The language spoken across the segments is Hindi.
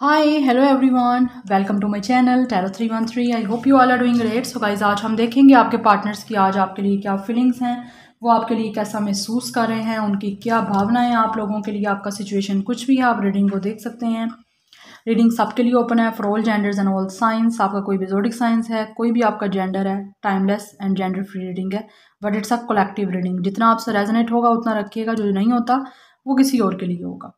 Hi hello everyone welcome to my channel tarot three one three I hope you all are doing great so guys आज हम देखेंगे आपके पार्टनर्स की आज आपके लिए क्या फीलिंग्स हैं, वो आपके लिए कैसा महसूस कर रहे हैं, उनकी क्या भावनाएँ आप लोगों के लिए आपका सिचुएशन कुछ भी है, आप रीडिंग को देख सकते हैं। रीडिंग सबके लिए ओपन है for all genders and all signs आपका कोई भी जोडिक साइंस है, कोई भी आपका जेंडर है timeless and gender free reading है but it's a collective reading जितना आपसे रेजनेट होगा, उतना रखिएगा, जो नहीं होता, वो किसी और के लिए होगा।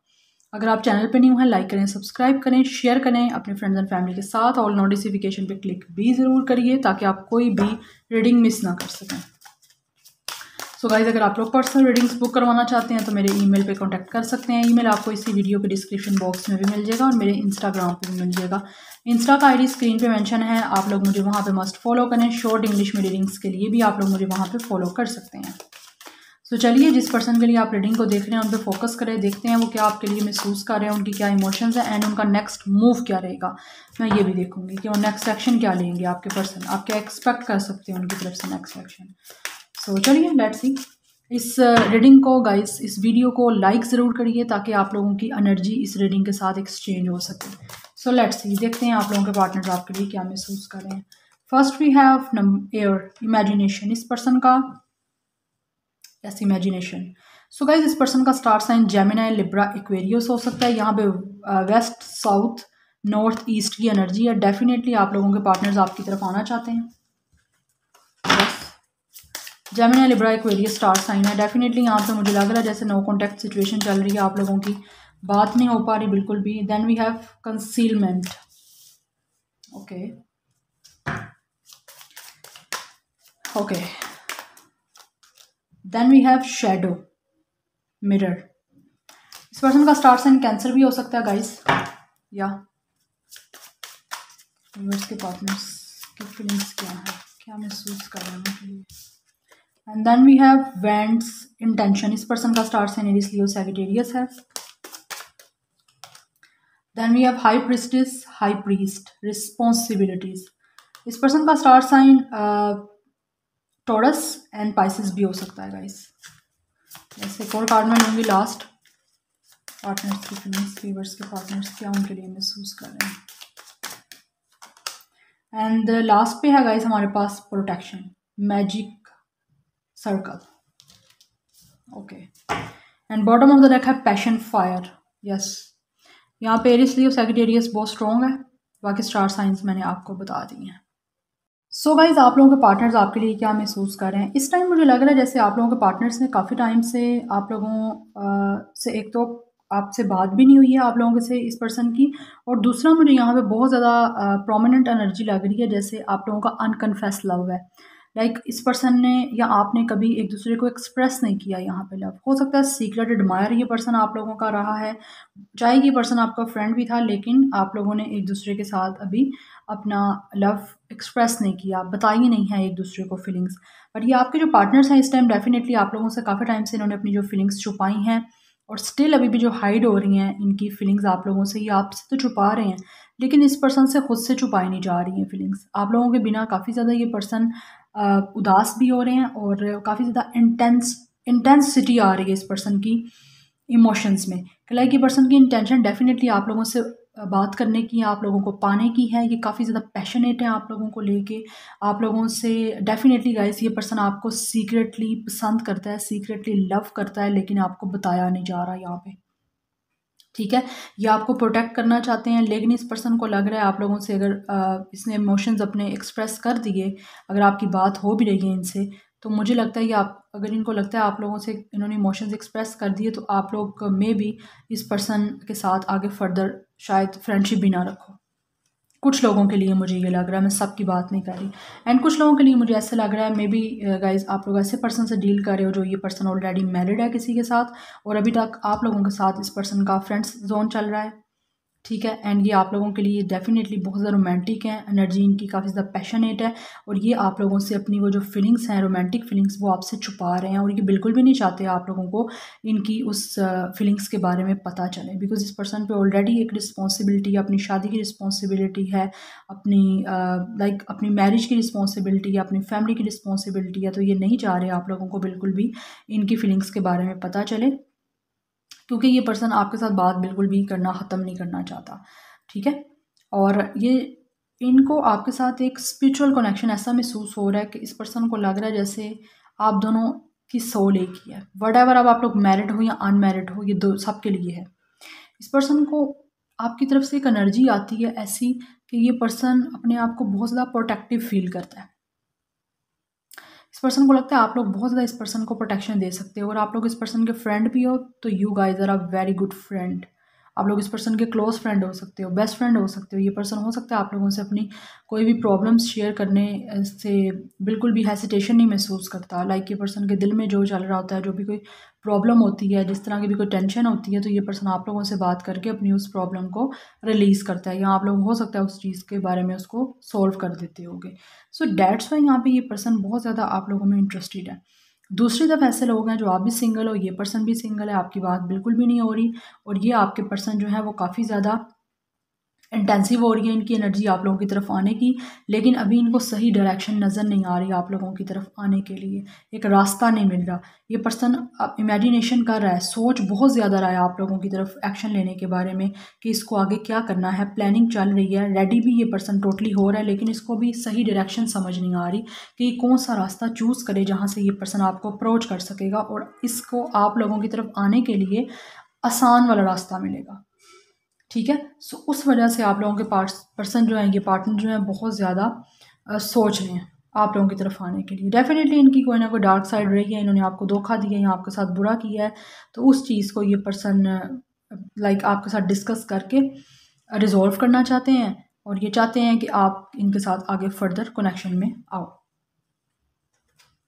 अगर आप चैनल पर न्यू हैं लाइक करें सब्सक्राइब करें शेयर करें, अपने फ्रेंड्स एंड फैमिली के साथ, और नोटिफिकेशन पे क्लिक भी ज़रूर करिए ताकि आप कोई भी रीडिंग मिस ना कर सकें। सो so गाइज़ अगर आप लोग पर्सनल रीडिंग्स बुक करवाना चाहते हैं तो मेरे ईमेल पे कांटेक्ट कर सकते हैं। ईमेल आपको इसी वीडियो के डिस्क्रिप्शन बॉक्स में भी मिल जाएगा और मेरे इंस्टाग्राम पे भी मिल जाएगा। इंस्टा का आईडी स्क्रीन पे मेंशन है। आप लोग मुझे वहाँ पे मस्ट फॉलो करें। शॉर्ट इंग्लिश में रीडिंग्स के लिए भी आप लोग मुझे वहाँ पे फॉलो कर सकते हैं। तो चलिए जिस पर्सन के लिए आप रीडिंग को देख रहे हैं उन पर फोकस करें देखते हैं वो क्या आपके लिए महसूस कर रहे हैं उनकी क्या इमोशंस हैं एंड उनका नेक्स्ट मूव क्या रहेगा। मैं ये भी देखूँगी कि वो नेक्स्ट एक्शन क्या लेंगे आपके पर्सन आप क्या एक्सपेक्ट कर सकते हैं उनकी तरफ़ से नेक्स्ट एक्शन सो चलिए लेट्स सी इस रीडिंग uh, को गाइस इस वीडियो को लाइक ज़रूर करिए ताकि आप लोगों की एनर्जी इस रीडिंग के साथ एक्सचेंज हो सके। सो लेट्स सी देखते हैं आप लोगों के पार्टनर आपके लिए क्या महसूस कर रहे हैं। First we have air imagination इस पर्सन का यस इमेजिनेशन सो गाइज़ इस पर्सन का star sign Gemini Libra Aquarius हो सकता है। यहाँ पे वेस्ट साउथ नॉर्थ ईस्ट की एनर्जी है। डेफिनेटली आप लोगों के पार्टनर्स आपकी तरफ़ आना चाहते हैं। Gemini Libra Aquarius star sign है। डेफिनेटली यहाँ पे मुझे लग रहा है जैसे नो कॉन्टैक्ट सिचुएशन चल रही है आप लोगों की। बात नहीं हो पा रही बिल्कुल भी। Then we have concealment okay okay then we have shadow mirror इस पर्सन का स्टार साइन कैंसर भी हो सकता है गाइस या। के पार्टनर्स की फीलिंग्स क्या है? क्या महसूस कर रहे हैं and then we have vents intention इस पर्सन का स्टार साइन लियो सेगिटेरियस है। Then we have high priestess high priest responsibilities इस पर्सन का star sign Taurus and Pisces भी हो सकता है गाइस जैसे एक और कार्ड में लूँगी लास्ट पार्टनर्स की फीलिंग्स फीवर्स के पार्टनर्स क्या उनके लिए महसूस कर रहे हैं? एंड लास्ट पे है गाइस हमारे पास protection magic circle okay and bottom of the deck है पैशन फायर यस यहाँ पे एरिस लियो सेक्रेटेरियस बहुत स्ट्रॉन्ग है. बाकी स्टार साइंस मैंने आपको बता दी हैं. सो so गाइज़ आप लोगों के पार्टनर्स आपके लिए क्या महसूस कर रहे हैं? इस टाइम मुझे लग रहा है जैसे आप लोगों के पार्टनर्स ने काफ़ी टाइम से आप लोगों आ, से एक तो आपसे बात भी नहीं हुई है आप लोगों से इस पर्सन की और दूसरा मुझे यहाँ पे बहुत ज़्यादा प्रोमिनेंट एनर्जी लग रही है जैसे आप लोगों का अनकन्फेस लव है। लाइक like, इस पर्सन ने या आपने कभी एक दूसरे को एक्सप्रेस नहीं किया यहाँ पे लव हो सकता है सीक्रेट एडमायर ये पर्सन आप लोगों का रहा है। चाहे ये पर्सन आपका फ्रेंड भी था लेकिन आप लोगों ने एक दूसरे के साथ अभी अपना लव एक्सप्रेस नहीं किया। बताई नहीं है एक दूसरे को फीलिंग्स बट ये आपके जो पार्टनर्स हैं इस टाइम डेफिनेटली आप लोगों से काफ़ी टाइम से इन्होंने अपनी जो फीलिंग्स छुपाई हैं और स्टिल अभी भी जो हाइड हो रही हैं इनकी फीलिंग्स आप लोगों से ये आपसे तो छुपा रहे हैं लेकिन इस पर्सन से खुद से छुपाई नहीं जा रही हैं फीलिंग्स आप लोगों के बिना काफ़ी ज़्यादा ये पर्सन उदास भी हो रहे हैं और काफ़ी ज़्यादा इंटेंस इंटेंसिटी आ रही है इस पर्सन की इमोशंस में। लाइक ये पर्सन की इंटेंशन डेफिनेटली आप लोगों से बात करने की, आप लोगों को पाने की है। ये काफ़ी ज़्यादा पैशनेट है आप लोगों को लेके। आप लोगों से डेफिनेटली गाइस ये पर्सन आपको सीक्रेटली पसंद करता है सीक्रेटली लव करता है, लेकिन आपको बताया नहीं जा रहा यहाँ पे। ठीक है? ये आपको प्रोटेक्ट करना चाहते हैं। लेकिन इस पर्सन को लग रहा है आप लोगों से अगर आ, इसने इमोशंस अपने एक्सप्रेस कर दिए अगर आपकी बात हो भी रही है इनसे तो मुझे लगता है कि आप अगर इनको लगता है आप लोगों से इन्होंने इमोशंस एक्सप्रेस कर दिए तो आप लोग मे भी इस पर्सन के साथ आगे फर्दर शायद फ्रेंडशिप भी ना रखो। कुछ लोगों के लिए मुझे ये लग रहा है, मैं सबकी बात नहीं कर रही। एंड कुछ लोगों के लिए मुझे ऐसा लग रहा है, मे बी गाइज़ आप लोग ऐसे पर्सन से डील कर रहे हो जो ये पर्सन ऑलरेडी मैरिड है किसी के साथ और अभी तक आप लोगों के साथ इस पर्सन का फ्रेंड्स जोन चल रहा है। ठीक है? एंड ये आप लोगों के लिए डेफिनेटली बहुत ज़्यादा रोमांटिक है एनर्जी इनकी काफ़ी ज़्यादा पैशनेट है और ये आप लोगों से अपनी वो जो फीलिंग्स हैं रोमांटिक फीलिंग्स वो आपसे छुपा रहे हैं और ये बिल्कुल भी नहीं चाहते आप लोगों को इनकी उस फीलिंग्स के बारे में पता चले। बिकॉज़ इस पर्सन पे ऑलरेडी एक रिस्पॉन्सिबिलिटी अपनी शादी की रिस्पॉन्सिबिलिटी है अपनी लाइक like, अपनी मैरिज की रिस्पॉन्सिबिलिटी है अपनी फैमिली की रिस्पॉन्सिबिलिटी है तो ये नहीं चाह रहे आप लोगों को बिल्कुल भी इनकी फीलिंग्स के बारे में पता चले। क्योंकि ये पर्सन आपके साथ बात बिल्कुल भी करना, ख़त्म नहीं करना चाहता, ठीक है? और ये, इनको आपके साथ एक स्पिरिचुअल कनेक्शन ऐसा महसूस हो रहा है कि इस पर्सन को लग रहा है जैसे आप दोनों की सोल एक ही है। वट एवर अब आप लोग मैरिड हो या अनमेरिड हो, ये दो, सबके लिए है। इस पर्सन को आपकी तरफ़ से एक एनर्जी आती है ऐसी कि ये पर्सन अपने आप को बहुत ज़्यादा प्रोटेक्टिव फील करता है। इस पर्सन को लगता है आप लोग बहुत ज़्यादा इस पर्सन को प्रोटेक्शन दे सकते हो और आप लोग इस पर्सन के फ्रेंड भी हो तो you guys are a very good friend आप लोग इस पर्सन के क्लोज फ्रेंड हो सकते हो बेस्ट फ्रेंड हो सकते हो, ये पर्सन हो सकता है आप लोगों से अपनी कोई भी प्रॉब्लम्स शेयर करने से बिल्कुल भी हेसिटेशन नहीं महसूस करता। लाइक ये पर्सन के दिल में जो चल रहा होता है, जो भी कोई प्रॉब्लम होती है, जिस तरह की भी कोई टेंशन होती है तो ये पर्सन आप लोगों से बात करके अपनी उस प्रॉब्लम को रिलीज़ करता है। या आप लोग, हो सकता है उस चीज़ के बारे में उसको सॉल्व कर देते होगे। सो डैट्स वाई यहाँ पे ये पर्सन बहुत ज़्यादा आप लोगों में इंटरेस्टेड है। दूसरी तरफ़ ऐसे लोग हैं जो आप भी सिंगल हो, ये पर्सन भी सिंगल है, आपकी बात बिल्कुल भी नहीं हो रही और ये आपके पर्सन जो है वो काफ़ी ज़्यादा इंटेंसिव हो रही है, इनकी एनर्जी आप लोगों की तरफ़ आने की, लेकिन अभी इनको सही डायरेक्शन नज़र नहीं आ रही आप लोगों की तरफ़ आने के लिए। एक रास्ता नहीं मिल रहा। ये पर्सन इमेजिनेशन कर रहा है, सोच बहुत ज़्यादा रहा है आप लोगों की तरफ़ एक्शन लेने के बारे में, कि इसको आगे क्या करना है। प्लानिंग चल रही है रेडी भी ये पर्सन टोटली हो रहा है, लेकिन इसको भी सही डायरेक्शन समझ नहीं आ रही कि कौन सा रास्ता चूज़ करे जहाँ से ये पर्सन आपको अप्रोच कर सकेगा और इसको आप लोगों की तरफ़ आने के लिए आसान वाला रास्ता मिलेगा। ठीक है? सो उस वजह से आप लोगों के पार्ट पर्सन जो हैं, ये पार्टनर जो हैं, बहुत ज़्यादा सोच रहे हैं आप लोगों की तरफ़ आने के लिए। डेफिनेटली इनकी कोई ना कोई डार्क साइड रही है, इन्होंने आपको धोखा दिया, या आपके साथ बुरा किया है तो उस चीज़ को ये पर्सन लाइक आपके साथ डिस्कस करके रिजॉल्व करना चाहते हैं, और ये चाहते हैं कि आप इनके साथ आगे फर्दर कनेक्शन में आओ।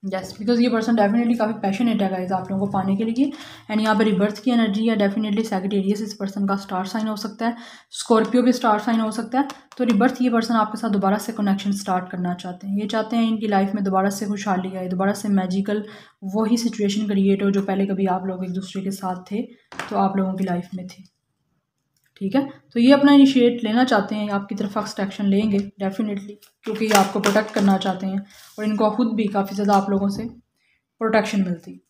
यस बिकॉज़ ये पर्सन डेफिनेटली काफ़ी पैशनेट है गाइज़ आप लोगों को पाने के लिए। एंड यहाँ पर रिबर्थ की एनर्जी है डेफिनेटली सेक्रेटेरियस इस पर्सन का स्टार साइन हो सकता है। स्कॉर्पियो भी स्टार साइन हो सकता है। तो रिबर्थ ये पर्सन आपके साथ दोबारा से कनेक्शन स्टार्ट करना चाहते हैं। ये चाहते हैं इनकी लाइफ में दोबारा से खुशहाली आए, दोबारा से मैजिकल वही सिचुएशन क्रिएट हो जो पहले कभी आप लोग एक दूसरे के साथ थे तो आप लोगों की लाइफ में थे। ठीक है? तो ये अपना इनिशिएट लेना चाहते हैं, आपकी तरफ़ फ़र्स्ट एक्शन लेंगे डेफिनेटली क्योंकि ये आपको प्रोटेक्ट करना चाहते हैं और इनको खुद भी काफ़ी ज़्यादा आप लोगों से प्रोटेक्शन मिलती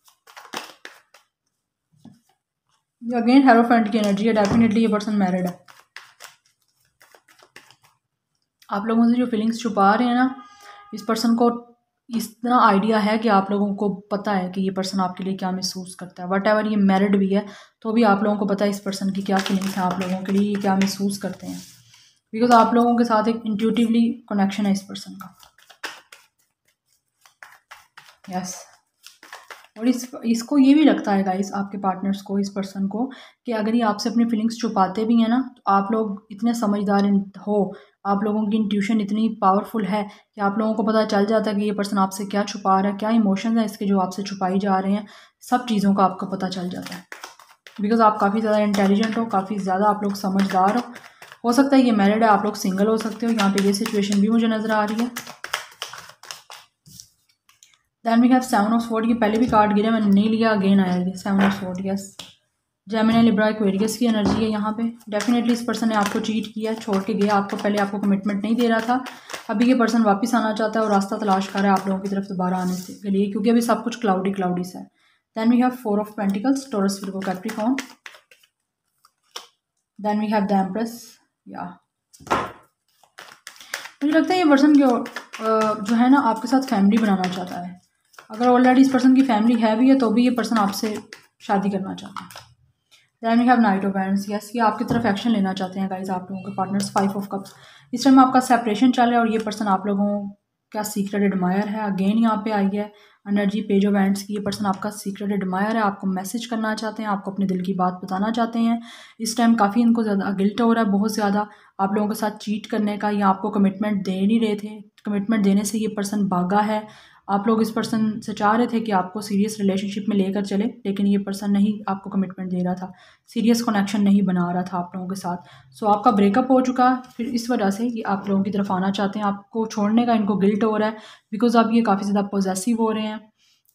अगेन हेरोफ्रेंड की एनर्जी है डेफिनेटली ये पर्सन मैरिड है। आप लोगों से जो फीलिंग्स छुपा रहे हैं ना, इस पर्सन को इतना आइडिया है कि आप लोगों को पता है कि ये पर्सन आपके लिए क्या महसूस करता है। वट एवर ये मैरिड भी है तो भी आप लोगों को पता है इस पर्सन की क्या फीलिंग्स हैं, आप लोगों के लिए क्या महसूस करते हैं। बिकॉज़ आप लोगों के साथ एक इंट्यूटिवली कनेक्शन है इस पर्सन का। Yes yes. और इस, इसको ये भी लगता है गाइस आपके पार्टनर्स को, इस पर्सन को, कि अगर ये आपसे अपनी फीलिंग्स छुपाते भी हैं ना तो आप लोग इतने समझदार हो आप लोगों की इंट्यूशन इतनी पावरफुल है कि आप लोगों को पता चल जाता है कि ये पर्सन आपसे क्या छुपा रहा है, क्या इमोशंस हैं इसके जो आपसे छुपाई जा रहे हैं, सब चीज़ों का आपको पता चल जाता है। बिकॉज़ आप काफ़ी ज़्यादा इंटेलिजेंट हो, काफ़ी ज़्यादा आप लोग समझदार हो। हो सकता है ये मैरिड है, आप लोग सिंगल हो सकते हो, यहाँ पे ये सिचुएशन भी मुझे नज़र आ रही है। Then we have seven of swords ये पहले भी कार्ड गिरे, मैंने नहीं लिया अगेन आया seven of swords yes Gemini Libra Aquarius की एनर्जी है यहाँ पे। डेफिनेटली इस पर्सन ने आपको चीट किया, छोड़ के गया। आपको पहले आपको कमिटमेंट नहीं दे रहा था। अभी ये पर्सन वापस आना चाहता है और रास्ता तलाश कर रहा है आप लोगों की तरफ़ दोबारा आने से। के लिए, क्योंकि अभी सब कुछ क्लाउडी क्लाउडी सा है। Then we have four of pentacles Taurus Virgo Capricorn then we have the empress या मुझे लगता है ये पर्सन जो जो है ना, आपके साथ फैमिली बनाना चाहता है। अगर ऑलरेडी इस पर्सन की फैमिली है भी है तो भी ये पर्सन आपसे शादी करना चाहता है। Then we have knight of wands yes ये आपकी तरफ़ एक्शन लेना चाहते हैं गाइज़ आप लोगों के पार्टनर्स फाइव ऑफ़ कप्स इस टाइम आपका सेपरेशन चल रहा है और ये पर्सन आप लोगों का सीक्रेट एडमायर है? अगेन यहाँ पे आई है एनर्जी पेज ऑफ़ एंड्स की ये पर्सन आपका सीक्रेट एडमायर है। आपको मैसेज करना चाहते हैं, आपको अपने दिल की बात बताना चाहते हैं। इस टाइम काफ़ी इनको ज़्यादा गिल्ट हो रहा है, बहुत ज़्यादा। आप लोगों के साथ चीट करने का या आपको कमिटमेंट दे नहीं रहे थे। कमिटमेंट देने से ये पर्सन भागा है। आप लोग इस पर्सन से चाह रहे थे कि आपको सीरियस रिलेशनशिप में लेकर चले, लेकिन ये पर्सन नहीं, आपको कमिटमेंट दे रहा था। सीरियस कनेक्शन नहीं बना रहा था आप लोगों के साथ। सो आपका ब्रेकअप हो चुका। फिर इस वजह से कि आप लोगों की तरफ़ आना चाहते हैं। आपको छोड़ने का इनको गिल्ट हो रहा है बिकॉज़ आप ये काफ़ी ज़्यादा पॉजेसिव हो रहे हैं।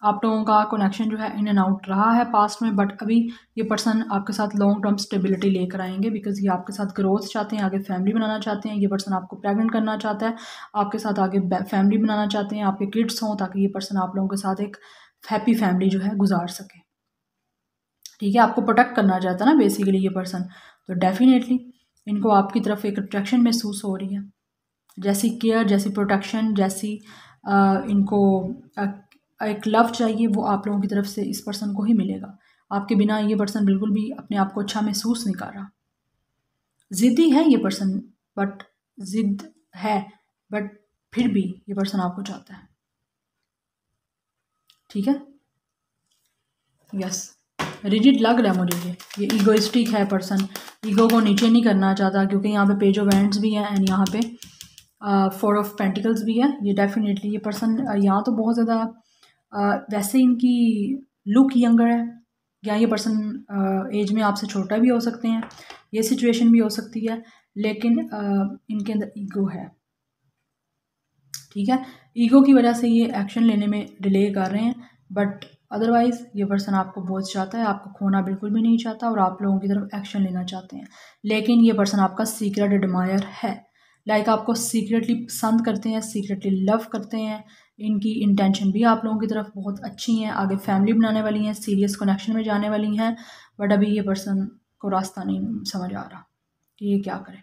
आप लोगों का कनेक्शन जो है इन एंड आउट रहा है पास्ट में बट अभी ये पर्सन आपके साथ लॉन्ग टर्म स्टेबिलिटी लेकर आएँगे बिकॉज़ ये आपके साथ ग्रोथ चाहते हैं आगे फैमिली बनाना चाहते हैं ये पर्सन आपको प्रेगनेंट करना चाहता है आपके साथ आगे फैमिली बनाना चाहते हैं आपके किड्स हों ताकि ये पर्सन आप लोगों के साथ एक हैप्पी फैमिली जो है गुजार सके। ठीक है आपको प्रोटेक्ट करना चाहता है ना बेसिकली ये पर्सन तो डेफिनेटली इनको आपकी तरफ़ एक अट्रैक्शन महसूस हो रही है। जैसी केयर जैसी प्रोटेक्शन जैसी आ, इनको एक लव चाहिए, वो आप लोगों की तरफ़ से इस पर्सन को ही मिलेगा। आपके बिना ये पर्सन बिल्कुल भी अपने आप को अच्छा महसूस नहीं कर रहा। ज़िद्दी है ये पर्सन बट ज़िद है बट फिर भी ये पर्सन आपको चाहता है। ठीक है? यस रिजिड लग रहा है मुझे ये। ये ईगोइस्टिक है पर्सन ईगो को नीचे नहीं करना चाहता, क्योंकि यहाँ पे पेज ऑफ़ एंड्स भी हैं एंड यहाँ पे फोर ऑफ़ पेंटिकल्स भी है। ये डेफिनेटली ये पर्सन यहाँ तो बहुत ज़्यादा वैसे इनकी लुक यंगर है। या ये पर्सन एज में आपसे छोटा भी हो सकते हैं, ये सिचुएशन भी हो सकती है, लेकिन इनके अंदर ईगो है। ठीक है? ईगो की वजह से ये एक्शन लेने में डिले कर रहे हैं बट अदरवाइज़ ये पर्सन आपको बहुत चाहता है, आपको खोना बिल्कुल भी नहीं चाहता और आप लोगों की तरफ़ एक्शन लेना चाहते हैं। लेकिन ये पर्सन आपका सीक्रेट एडमायर है। लाइक आपको सीक्रेटली पसंद करते हैं सीक्रेटली लव करते हैं इनकी इंटेंशन भी आप लोगों की तरफ़ बहुत अच्छी हैं आगे फैमिली बनाने वाली हैं सीरियस कनेक्शन में जाने वाली हैं बट अभी ये पर्सन को रास्ता नहीं समझ आ रहा कि ये क्या करें।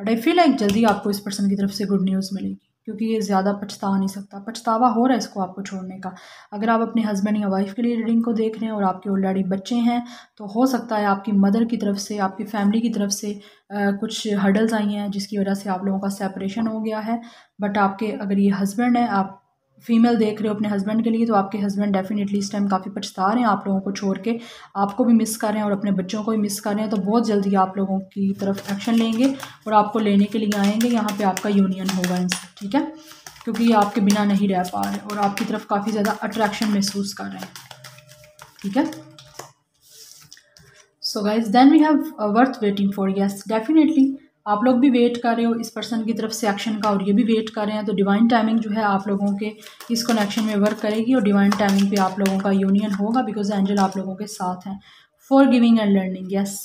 बट आई फील लाइक जल्दी आपको इस पर्सन की तरफ़ से गुड न्यूज़ मिलेगी क्योंकि ये ज़्यादा पछता नहीं सकता। पछतावा हो रहा है इसको आपको छोड़ने का। अगर आप अपने हस्बैंड या वाइफ के लिए रीडिंग को देख रहे हैं और आपके ऑलरेडी बच्चे हैं तो हो सकता है आपकी मदर की तरफ़ से आपकी फैमिली की तरफ़ से आ, कुछ हर्डल्स आई हैं जिसकी वजह से आप लोगों का सेपरेशन हो गया है। बट आपके अगर ये हस्बैंड है आप फीमेल देख रहे हो अपने हस्बैंड के लिए तो आपके हस्बैंड डेफिनेटली इस टाइम काफ़ी पछता रहे हैं आप लोगों को छोड़ के। आपको भी मिस कर रहे हैं और अपने बच्चों को भी मिस कर रहे हैं तो बहुत जल्दी आप लोगों की तरफ़ एक्शन लेंगे और आपको लेने के लिए आएँगे। यहाँ पे आपका यूनियन होगा इनसे, ठीक है? क्योंकि ये आपके बिना नहीं रह पा रहे और आपकी तरफ़ काफ़ी ज़्यादा अट्रैक्शन महसूस कर रहे हैं, ठीक है? So guys then we have worth waiting for yes definitely आप लोग भी वेट कर रहे हो इस पर्सन की तरफ़ से एक्शन का और ये भी वेट कर रहे हैं तो डिवाइन टाइमिंग जो है आप लोगों के इस कनेक्शन में वर्क करेगी और डिवाइन टाइमिंग पे आप लोगों का यूनियन होगा बिकॉज़ एंजल आप लोगों के साथ हैं। Forgiving and learning yes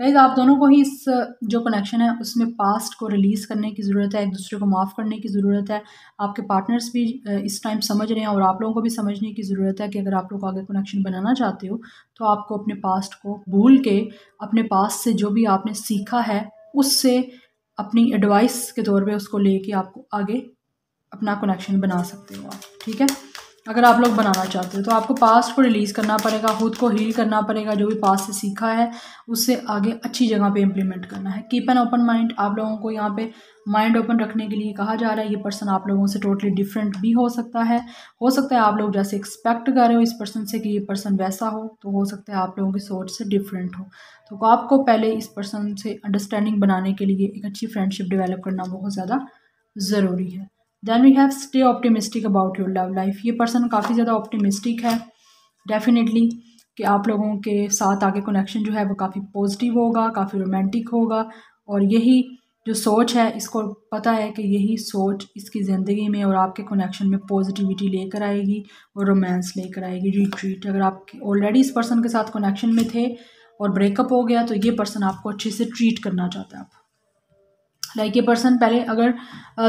guys आप दोनों को ही इस, जो कनेक्शन है, उसमें पास्ट को रिलीज़ करने की ज़रूरत है, एक दूसरे को माफ़ करने की ज़रूरत है। आपके पार्टनर्स भी इस टाइम समझ रहे हैं और आप लोगों को भी समझने की ज़रूरत है कि अगर आप लोग आगे कनेक्शन बनाना चाहते हो तो आपको अपने पास्ट को भूल के, अपने पास्ट से जो भी आपने सीखा है उससे अपनी एडवाइस के तौर पे उसको लेके आपको आगे अपना कनेक्शन बना सकते हो आप, ठीक है? अगर आप लोग बनाना चाहते हो तो आपको पास्ट को रिलीज़ करना पड़ेगा, खुद को हील करना पड़ेगा, जो भी पास्ट से सीखा है, उससे आगे अच्छी जगह पे इम्प्लीमेंट करना है। कीप एन ओपन माइंड आप लोगों को यहाँ पे माइंड ओपन रखने के लिए कहा जा रहा है, ये पर्सन आप लोगों से टोटली डिफरेंट भी हो सकता है। हो सकता है आप लोग जैसे एक्सपेक्ट कर रहे हो इस पर्सन से कि ये पर्सन वैसा हो तो हो सकता है आप लोगों की सोच से डिफरेंट हो। तो आपको पहले इस पर्सन से अंडरस्टैंडिंग बनाने के लिए एक अच्छी फ्रेंडशिप डिवेलप करना बहुत ज़्यादा ज़रूरी है। Then we have stay optimistic about your love life ये पर्सन काफ़ी ज़्यादा ऑप्टिमिस्टिक है। डेफिनेटली कि आप लोगों के साथ आगे कनेक्शन जो है वो काफ़ी पॉजिटिव होगा, काफ़ी रोमांटिक होगा। और यही जो सोच है, इसको पता है कि यही सोच इसकी ज़िंदगी में और आपके कनेक्शन में पॉजिटिविटी लेकर आएगी और रोमांस लेकर आएगी। रिट्रीट अगर आप ऑलरेडी इस पर्सन के साथ कनेक्शन में थे और ब्रेकअप हो गया तो ये पर्सन आपको अच्छे से ट्रीट करना चाहता है। आप लाइक ये पर्सन पहले अगर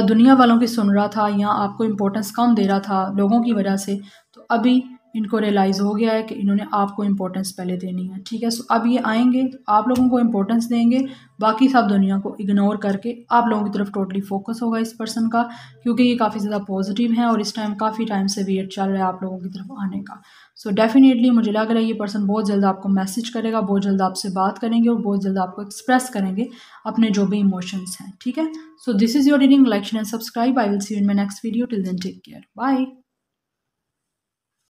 दुनिया वालों की सुन रहा था या आपको इम्पोर्टेंस कम दे रहा था लोगों की वजह से तो अभी इनको रियलाइज़ हो गया है कि इन्होंने आपको इम्पोर्टेंस पहले देनी है। ठीक है सो अब ये आएँगे तो आप लोगों को इम्पोर्टेंस देंगे। बाकी सब दुनिया को इग्नोर करके आप लोगों की तरफ़ टोटली फोकस होगा इस पर्सन का, क्योंकि ये काफ़ी ज़्यादा पॉजिटिव है और इस टाइम काफ़ी टाइम से वेट चल रहा है आप लोगों की तरफ़ आने का। सो so डेफिनेटली मुझे लग रहा है ये पर्सन बहुत जल्द आपको मैसेज करेगा, बहुत जल्द आपसे बात करेंगे और बहुत जल्द आपको एक्सप्रेस करेंगे अपने जो भी इमोशंस हैं। ठीक है so this is your reading like and subscribe I will see in my next video till then take care bye